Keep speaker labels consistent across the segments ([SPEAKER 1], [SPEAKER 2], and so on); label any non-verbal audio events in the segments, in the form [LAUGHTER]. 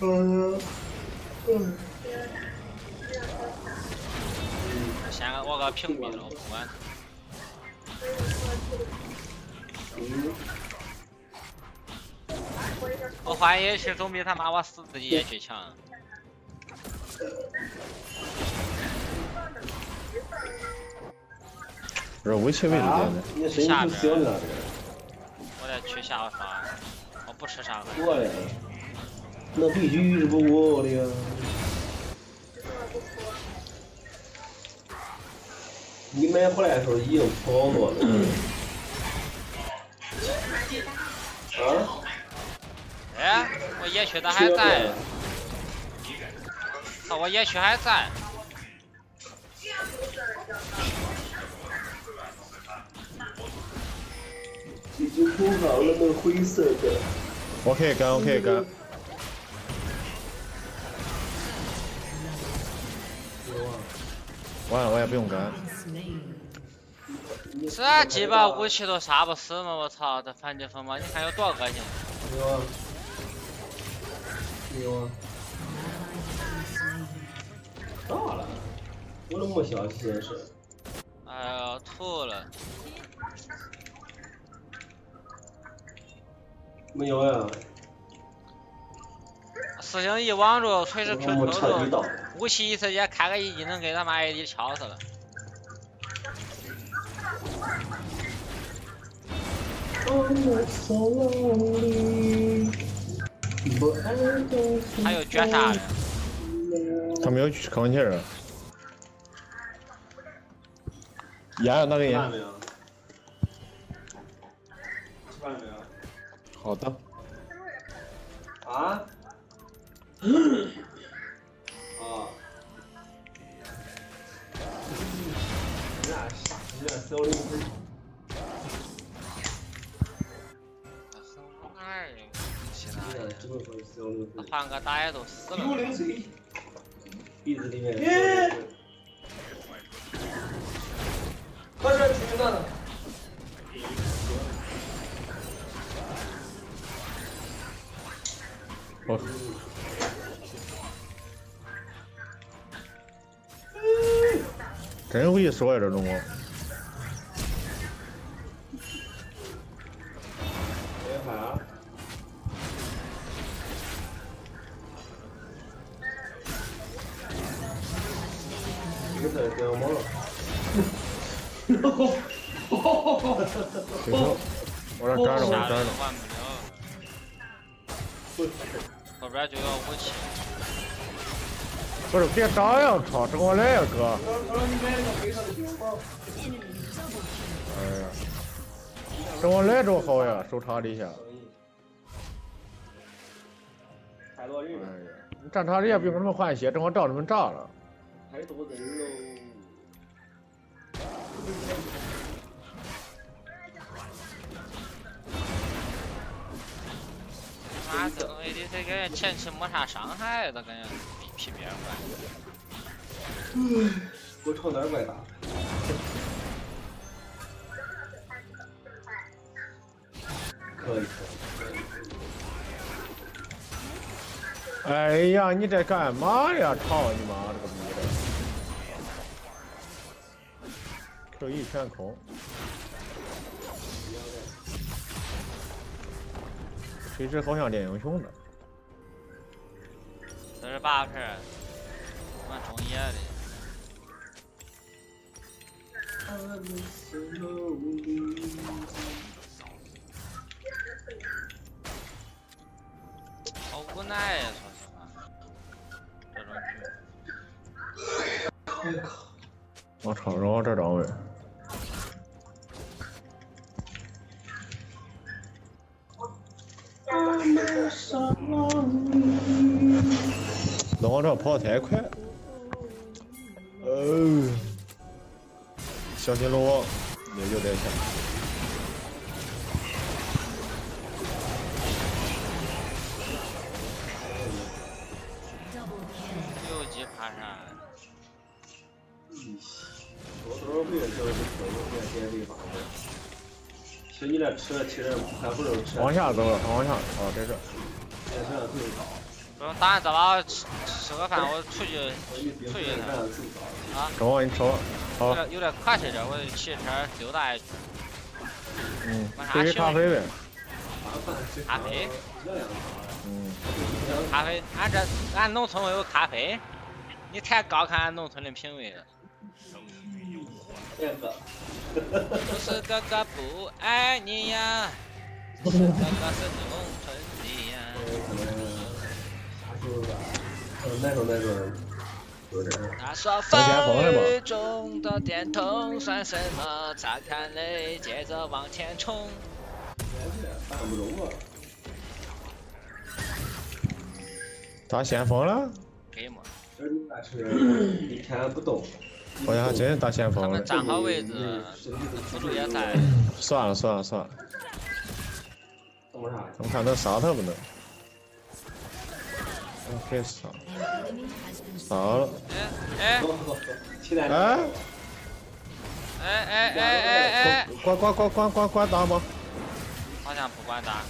[SPEAKER 1] 嗯嗯。
[SPEAKER 2] 先我给屏蔽了，我不管。我换野区总比他妈我死自己野区强。
[SPEAKER 3] 不是，危险位置点的。
[SPEAKER 1] 你声音就小了。
[SPEAKER 2] 我得去下发，我不吃啥。
[SPEAKER 1] 我嘞，那必须是不我的呀。你买回来的时候已经跑过了。啊？
[SPEAKER 2] 哎，我野区咋还在？操，我野区还在。
[SPEAKER 1] 已经铺好了那灰色的。
[SPEAKER 3] 我可以干，我可以干。完了，我也不用干。
[SPEAKER 2] 这鸡巴武器都杀不死吗？我操，这反击风暴，你看有多恶心！
[SPEAKER 1] 有啊，有啊。咋了？我都没消息显示。
[SPEAKER 2] 哎呀，吐了。
[SPEAKER 1] 没有呀。
[SPEAKER 2] 四星一网住，锤子平头住，武器一次间开个一技能给他妈 AD 敲死了。还有绝杀的。
[SPEAKER 3] 他没有去康切尔。烟那个烟？好的。
[SPEAKER 1] 啊？[GASPS] 啊。傻，你俩小零子。
[SPEAKER 2] 哎呀，其他的。换个大爷都死了。
[SPEAKER 1] 鼻子里面。快点出去干了。
[SPEAKER 3] 我。真会说呀，这种。别打呀！操，等我来呀，哥。哎呀，等我来多好呀，手插底下。哎呀，你站塔底下不用他们换血，正好照他们炸了。
[SPEAKER 1] 太多人喽。
[SPEAKER 2] 妈，这种 ADC 感觉前期没啥伤害，咋感觉比皮别快？
[SPEAKER 1] 嗯，我朝哪怪打？可以。
[SPEAKER 3] 哎呀，你在干嘛呀？操你妈了个逼的！Q 一全空。锤子好像练英雄的，
[SPEAKER 2] 四十八分，蛮中野的。好无奈呀，说实话，
[SPEAKER 1] 这种局。
[SPEAKER 3] 我操，让我这张位。那往这跑太快，哦，小心龙王，也就在下。
[SPEAKER 2] 六级爬山。
[SPEAKER 1] 多少回了，就是说有点点地方的。就你那车，其实还不如吃。
[SPEAKER 3] 往下走，往下，哦，在这。
[SPEAKER 1] 现在最高。
[SPEAKER 2] 不用打完这把吃吃个饭，我出去出去一趟。啊，
[SPEAKER 3] 中王你抽，
[SPEAKER 2] 有
[SPEAKER 3] 好，
[SPEAKER 2] 点有点渴气点，我就骑车溜达一圈。
[SPEAKER 3] 嗯，喝杯咖啡呗，
[SPEAKER 2] 咖啡，
[SPEAKER 3] 嗯，
[SPEAKER 2] 咖啡，俺这俺农村有咖啡，你太高看俺农村的品味了。不是哥哥不爱你呀，是哥哥是农村的呀。
[SPEAKER 1] 那时候那阵有点
[SPEAKER 2] 他说风雨中的电筒算什么？擦干泪，接着往前冲。
[SPEAKER 1] 打不中啊。
[SPEAKER 3] 打先锋了，
[SPEAKER 2] 给么？
[SPEAKER 1] 但是一天不动。
[SPEAKER 3] 好像还真是打先锋了
[SPEAKER 2] 他们。站好位置，辅助也在。
[SPEAKER 3] 算了算了算了？我们看能杀他不能？嗯，可以杀，杀了。
[SPEAKER 2] 哎
[SPEAKER 1] 哎，哎。
[SPEAKER 3] 哎
[SPEAKER 2] 哎哎哎哎哎！
[SPEAKER 3] 管管管管管管打吗？
[SPEAKER 2] 好像不管打，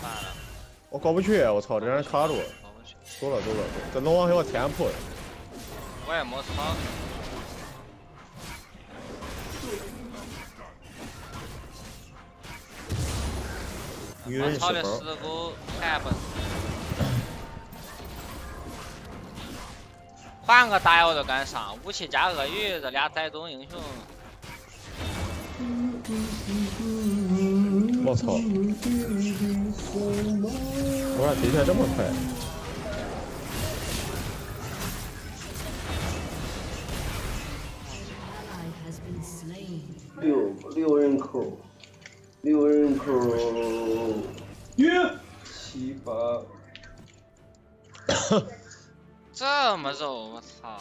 [SPEAKER 2] 算了，
[SPEAKER 3] 我过不去，我操，这让人卡住了。
[SPEAKER 2] 过不去。
[SPEAKER 3] 走了走了，这龙王给我天扑了。
[SPEAKER 2] 我也没草。我
[SPEAKER 3] 女人是包。
[SPEAKER 2] 草的死狗还不。换个打我都敢上，武器加鳄鱼这俩载动英雄。
[SPEAKER 3] 我操！我咋提起来这么快.
[SPEAKER 1] 六六人口，六人口，七八。[LAUGHS]
[SPEAKER 2] 这么肉，我操！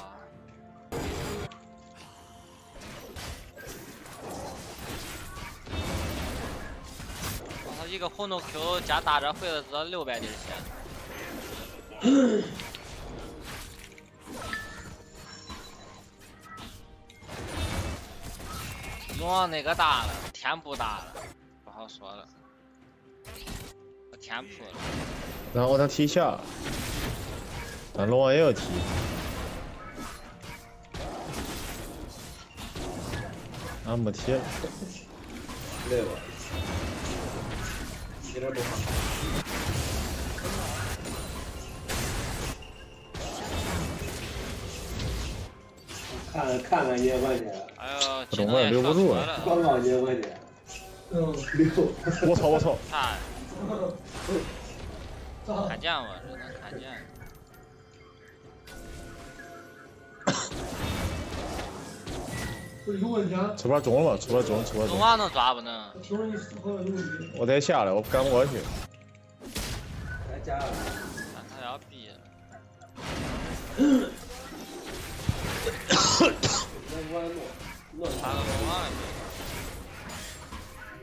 [SPEAKER 2] 我操，一个红怒 Q 加大招回了这六百点血。龙王那个大了，天不大了，不好说了。我天扑了，
[SPEAKER 3] 然后我想踢下，但龙王也有踢。俺没踢，
[SPEAKER 1] 累吧？一点不好。看看看野关去，
[SPEAKER 2] 哎呦，技
[SPEAKER 3] 龙王
[SPEAKER 2] 能也
[SPEAKER 3] 留不住啊。
[SPEAKER 1] 嗯，六。
[SPEAKER 3] 我操我操！
[SPEAKER 2] 看，看见我，这能看见。[LAUGHS]
[SPEAKER 4] 有问题啊？
[SPEAKER 3] 这边中了，这边中，这边中。
[SPEAKER 2] 龙王能抓不能？
[SPEAKER 3] 我得下来，我赶不过去。
[SPEAKER 1] 来加了。
[SPEAKER 2] 看他要逼了。
[SPEAKER 1] 那弯路，乱
[SPEAKER 2] 打个龙王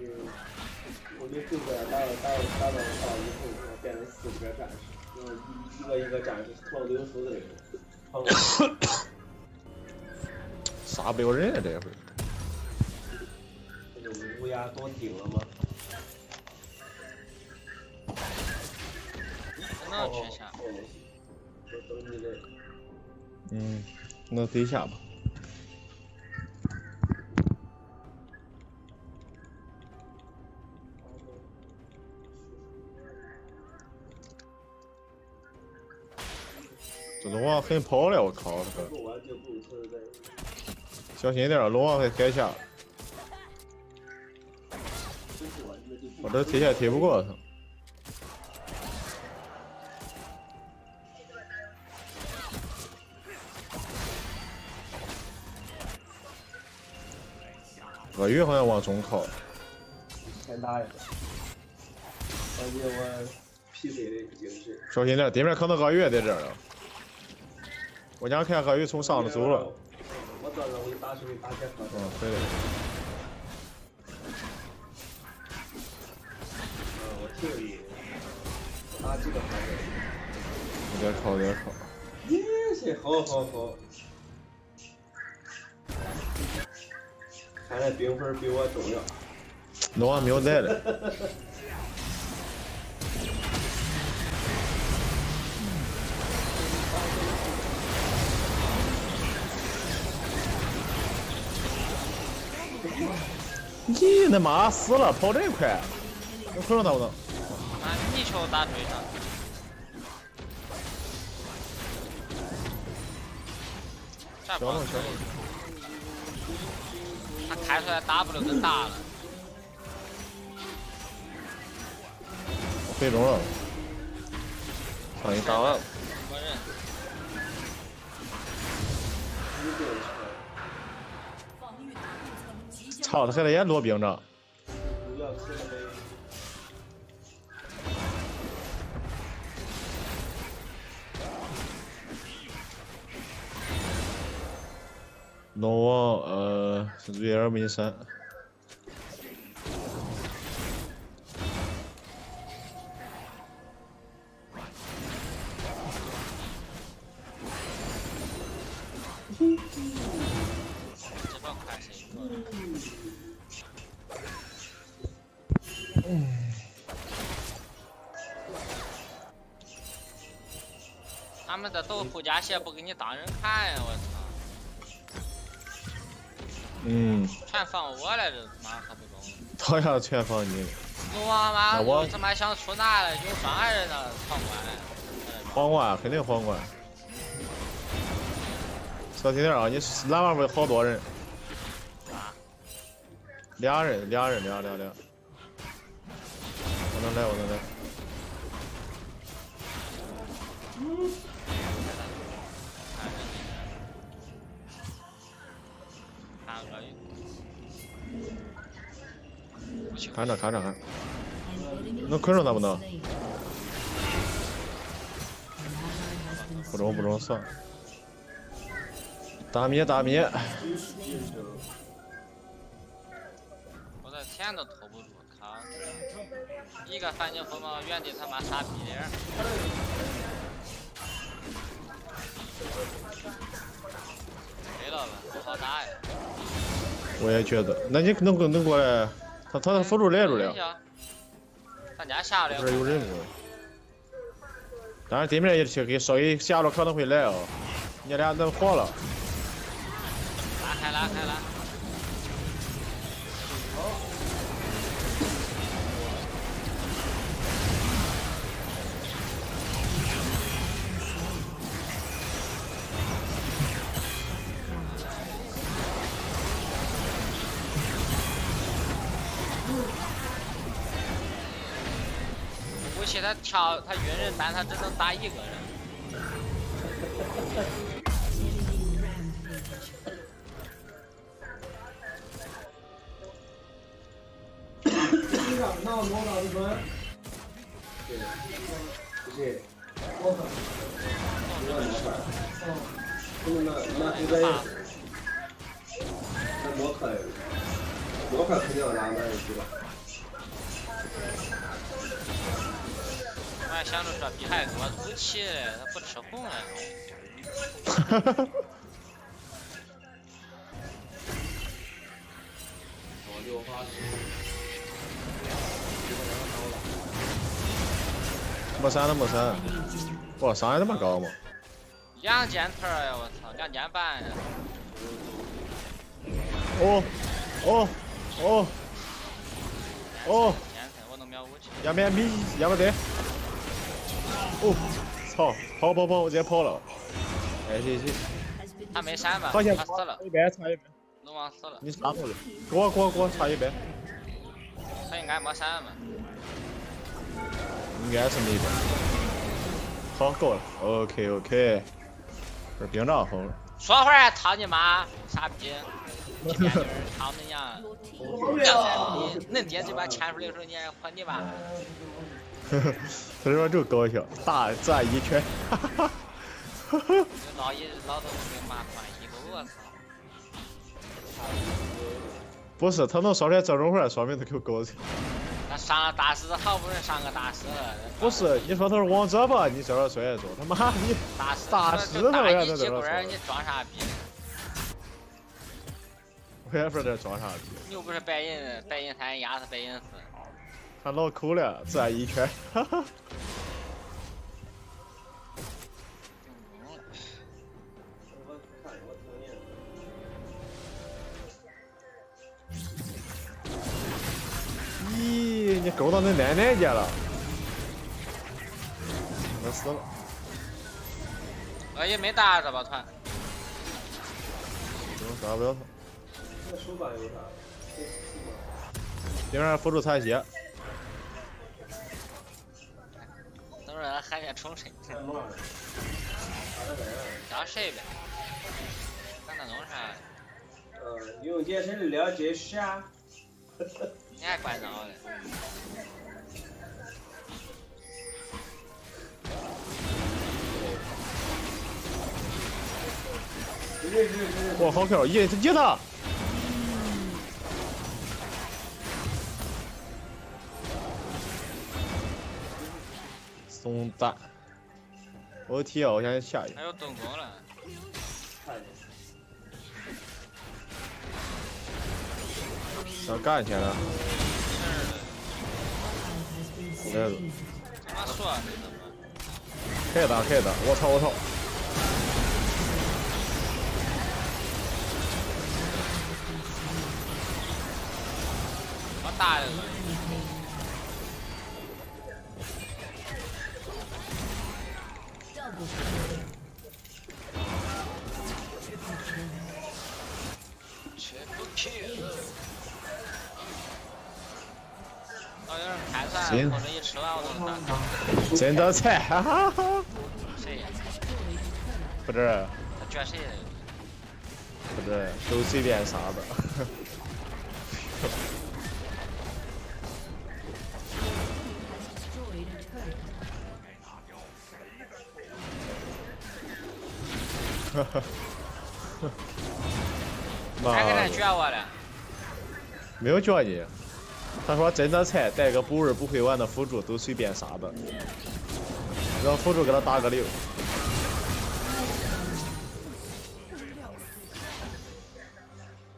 [SPEAKER 1] 嗯，我们就在打了打了打到到以后，我变成四个战士，然后一一个一个战士往流出的那种。[LAUGHS] 好
[SPEAKER 3] 杀不了人啊，这回。
[SPEAKER 1] 那种乌鸦多顶了吗？
[SPEAKER 2] 不能去下。
[SPEAKER 1] 哦，我等你的。
[SPEAKER 3] 嗯，那得下吧。这龙王很跑了，我靠！小心一点，龙王会贴下。我这贴下贴不过他。鳄鱼好像往中靠，
[SPEAKER 1] 先打一个。感觉我的。
[SPEAKER 3] 小心点，对面可能鳄鱼也在这儿了。我想看鳄鱼从上头走了。
[SPEAKER 1] 我知道，我给你打视频打开看。
[SPEAKER 3] 嗯，可以。
[SPEAKER 1] 嗯，我听你。打几个牌？
[SPEAKER 3] 有点吵，有点吵。
[SPEAKER 1] 耶，行好好好。看来冰粉比我重要。
[SPEAKER 3] 龙王没有在了。[LAUGHS] 你那妈死了，跑这快，有可能打不到。
[SPEAKER 2] 啊，你球打腿上。
[SPEAKER 3] 小龙小龙，
[SPEAKER 2] 他开出来 W 更大了。
[SPEAKER 3] 我飞中了，上一打完。
[SPEAKER 2] 默认。
[SPEAKER 3] 操，他现在也多兵着。龙王，呃，瑞尔梅山。
[SPEAKER 2] 这把快谁说的？们这都护家鞋不给你当人看呀！我操，
[SPEAKER 3] 嗯，
[SPEAKER 2] 全 [LAUGHS] 放我来着，妈可不中。
[SPEAKER 3] 他要全放你。
[SPEAKER 2] 龙王妈，
[SPEAKER 3] 我
[SPEAKER 2] 我他妈想出纳了？有伤害人呢，皇冠。
[SPEAKER 3] 皇冠肯定皇冠。小心点啊！你蓝王不好多人，
[SPEAKER 2] 啊，
[SPEAKER 3] 俩人，俩人，俩俩俩。我能来，我能来。
[SPEAKER 2] 看
[SPEAKER 3] 着，看着，看。Bunu.
[SPEAKER 5] slain. An ally has been
[SPEAKER 3] 不中不中算。大米大米，
[SPEAKER 2] 我这天都拖不住，靠！一个反击风暴，原地他妈傻逼脸。没了吧，不好打呀。
[SPEAKER 3] 我也觉得。那你能过能过来？他他他辅助来住了，
[SPEAKER 2] 咱家下不了
[SPEAKER 3] 这。边有人吗。但是对面也去给稍微下路可能会来啊，你俩能活了。
[SPEAKER 2] 拉开拉开拉。武跳他晕人，但他只能打一个人。
[SPEAKER 1] 你让那我哪里分？对，不是，我看，不要麻烦。他们那那不在，那摩卡，摩卡肯定要拉满一局吧？
[SPEAKER 2] 想着说，比还给我武器嘞，他不吃红啊。
[SPEAKER 1] 我就发
[SPEAKER 3] 没删了没删，哇，伤害这么高吗？
[SPEAKER 2] 两箭头儿呀，我操，两箭半呀！
[SPEAKER 3] 哦哦哦哦，
[SPEAKER 2] 箭头我能秒武器。
[SPEAKER 3] 要免米，要不得。哦，[LAUGHS] 操，跑跑跑，我直接跑了。哎，行行，
[SPEAKER 2] 他没闪吧？他死了，
[SPEAKER 3] 一百差一百，
[SPEAKER 2] 龙王死了，
[SPEAKER 3] 你插过去，给我给我给我插一百，
[SPEAKER 2] 他应该没闪吧？
[SPEAKER 3] 应该是没边。好，够了，OK OK，这兵长好了。
[SPEAKER 2] 说会儿操你妈，傻逼！今天就是操 [LAUGHS] 你娘
[SPEAKER 5] ！your team.
[SPEAKER 2] 刚才你恁爹嘴巴牵出来的时候，你还混你妈！[LAUGHS]
[SPEAKER 3] 他这边就搞笑，大转一圈，哈哈哈。
[SPEAKER 2] 这老一老头子跟妈关系够，我操！
[SPEAKER 3] 不是，他能说出来这种话，说明他够高级。
[SPEAKER 2] 那上了大师，好不容易上个大师了。
[SPEAKER 3] 不是，你说他是王者吧？你这样说一说，他妈你
[SPEAKER 2] 大师，
[SPEAKER 3] 大师
[SPEAKER 2] 就大
[SPEAKER 3] 他也
[SPEAKER 2] 一气棍儿，
[SPEAKER 3] 在这说
[SPEAKER 2] 你装啥逼？
[SPEAKER 3] 我也不知道这装啥逼，
[SPEAKER 2] 你又不是白银白银三压死白银四。
[SPEAKER 3] 他老抠了，转一圈，哈哈。
[SPEAKER 1] 我看我听见了。
[SPEAKER 3] 你你勾到那奶奶家了，我死了。
[SPEAKER 2] 呃，也没打这把团，
[SPEAKER 3] 不用打不了他。
[SPEAKER 1] 那手感有啥？
[SPEAKER 3] 对面辅助残血，
[SPEAKER 2] 等会儿海面冲身，
[SPEAKER 1] 太乱了。打得来。
[SPEAKER 2] 打谁呗？干那弄啥？
[SPEAKER 1] 嗯，用健身了解下。
[SPEAKER 2] 你还管着嘞？
[SPEAKER 1] 这这这
[SPEAKER 3] 哇，好漂亮！耶，他接他。怂蛋！我踢啊！我现在下去
[SPEAKER 2] 还。有盾弓了，
[SPEAKER 3] 要干去了。
[SPEAKER 2] 事儿
[SPEAKER 5] Ally has been slain.
[SPEAKER 2] 怎么说的怎么？
[SPEAKER 3] 开打开打！我操我操！
[SPEAKER 2] 我打的了，
[SPEAKER 3] 行。真的菜，哈哈哈！
[SPEAKER 2] 谁？
[SPEAKER 3] 不是
[SPEAKER 2] 他卷谁了？
[SPEAKER 3] 不是，都随便杀的。
[SPEAKER 5] Destroyed a turret.
[SPEAKER 3] 妈
[SPEAKER 2] 还给他
[SPEAKER 3] 的，
[SPEAKER 2] 撅我了？
[SPEAKER 3] 没有卷你。他说真的菜带个不二不会玩的辅助都随便杀的，让辅助给他打个六。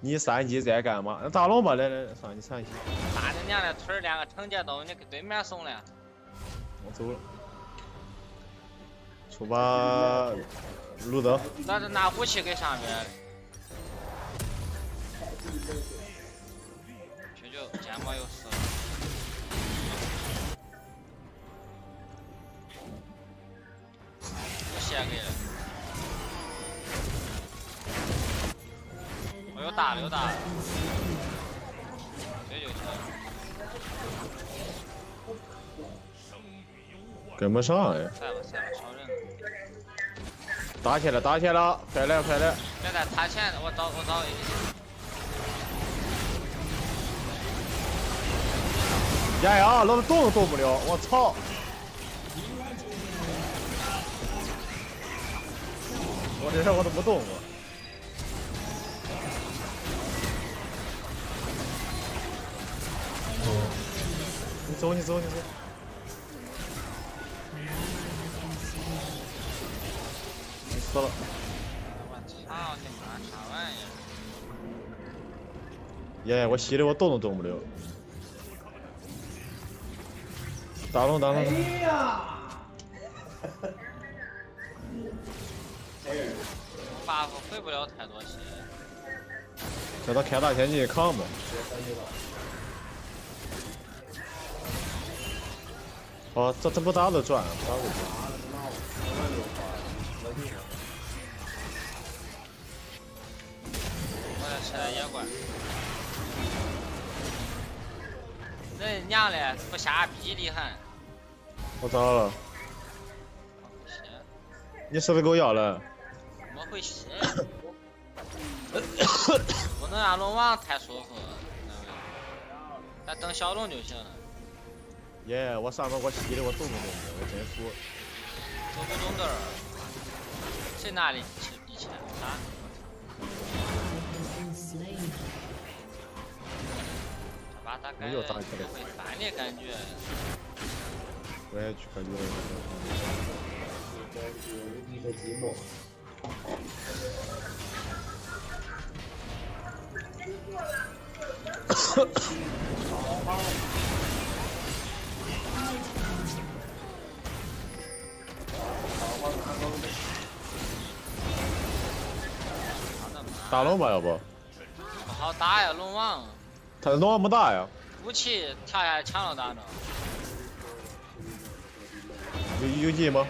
[SPEAKER 3] 你三级在干嘛？打龙吧，来来来，上你三级，
[SPEAKER 2] 大你娘的腿儿连个惩戒刀，你给对面送了。
[SPEAKER 3] 我走了。出把路灯，
[SPEAKER 2] 咱是拿武器给上边的。九九肩膀有我又打了又打了，这就行。
[SPEAKER 3] 跟不上哎，
[SPEAKER 2] 赛吧赛吧，超人。
[SPEAKER 3] 打起来打起来了，快来快来！
[SPEAKER 2] 别在他前，我找我找一
[SPEAKER 3] 呀呀，老子动都动不了，我操！我这事我都不动我。走，你走，你走。你死了，
[SPEAKER 2] 我操你妈啥玩意儿！
[SPEAKER 3] 爷、我吸的我动都动不了。打龙打龙，
[SPEAKER 1] 哎呀
[SPEAKER 2] ！buff 回不了太多血，
[SPEAKER 3] 叫他开大前进扛吧。哦，这这不打着转，不打着转。
[SPEAKER 2] 我这吃的野怪。人娘嘞，不瞎逼的很。
[SPEAKER 3] 我咋了？
[SPEAKER 2] 血，
[SPEAKER 3] 你是不是给我要了？
[SPEAKER 2] 没回血。[COUGHS] 不能让龙王太舒服，那个咱等小龙就行了。
[SPEAKER 3] 耶、我上面我洗的我动都动不了，我真服。
[SPEAKER 2] 走不动道儿。谁拿的一千一千啊觉
[SPEAKER 3] 又打起来
[SPEAKER 2] 会翻的感觉。
[SPEAKER 3] 我也去感觉了。
[SPEAKER 1] 你的寂寞。
[SPEAKER 3] 打龙吧，要不？
[SPEAKER 2] 不好打呀，龙王。
[SPEAKER 3] 他龙王没大呀。
[SPEAKER 2] 武器跳下来抢了打呢。
[SPEAKER 3] 有有你吗？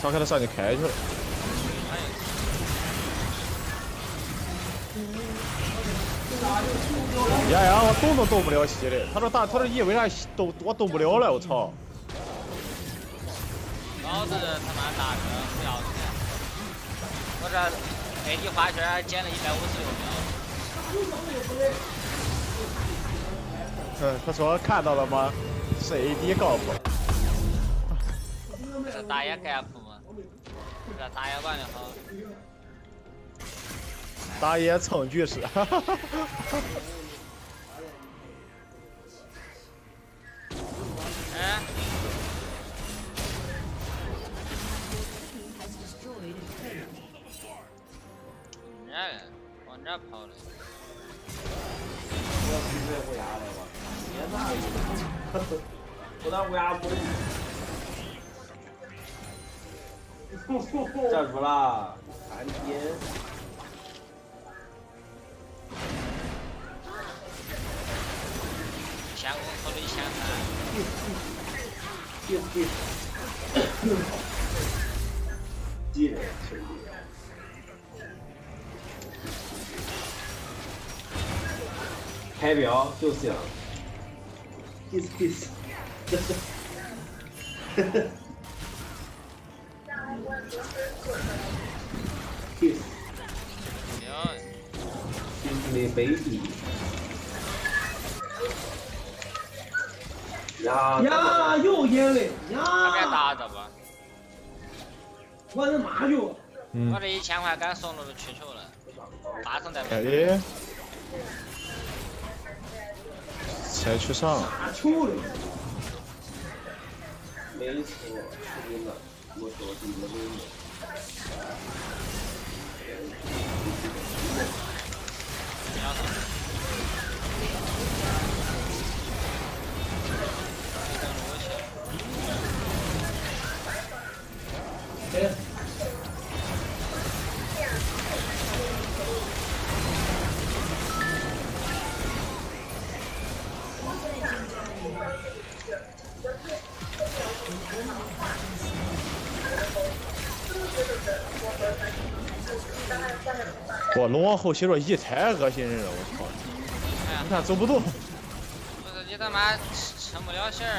[SPEAKER 3] 他可能上去开去了。
[SPEAKER 2] 哎，
[SPEAKER 3] 呀呀，我动都动不了戏的。他说大，他说你为啥动我动不了了？我操！
[SPEAKER 2] 老子他妈打个不要脸！我这 AD 花圈减了一百五十六秒。
[SPEAKER 3] 嗯，他说看到了吗？是 AD 告诉。
[SPEAKER 2] 这是打野干部吗？这打野玩的好。
[SPEAKER 3] 打野蹭局势，
[SPEAKER 2] 跑的，
[SPEAKER 1] 我要闭嘴乌鸦来吧，别打了，我打乌鸦不站住啦！看天，
[SPEAKER 2] 相公口里相看。
[SPEAKER 1] 别开标就行，kiss kiss，kiss
[SPEAKER 2] 行
[SPEAKER 1] ，kiss me baby。呀
[SPEAKER 4] 呀，又赢了
[SPEAKER 2] 他
[SPEAKER 4] 该！
[SPEAKER 2] 打的吧，
[SPEAKER 4] 我的妈哟！
[SPEAKER 3] 嗯
[SPEAKER 2] 我，这一千块敢送了都去球了，大声在
[SPEAKER 3] 哎
[SPEAKER 2] 那。
[SPEAKER 3] 的。才去上，
[SPEAKER 4] 打球了，
[SPEAKER 1] 没错，是真的，我说的没
[SPEAKER 3] 我龙王后期说一太恶心人了，我操！你，看走不动，
[SPEAKER 2] 不是你他妈撑不了线儿。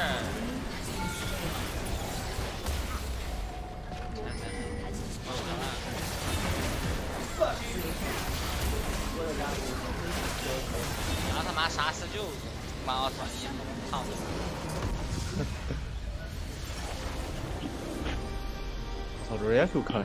[SPEAKER 2] 让他妈杀死九，把我操你操！
[SPEAKER 3] 操这也够看。